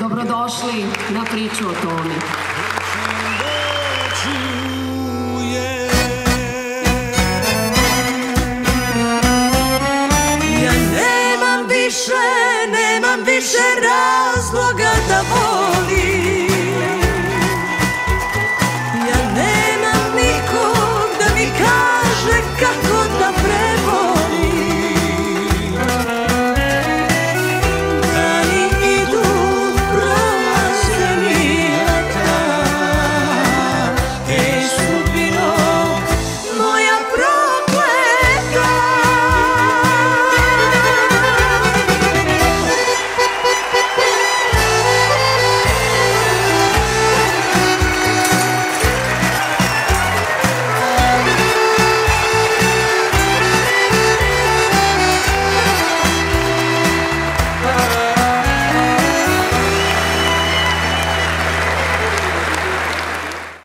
Dobrodošli na priču o tome. Ja nemam više, nemam više razloga da volim. Ja nemam nikog da mi kaže kako da preživim.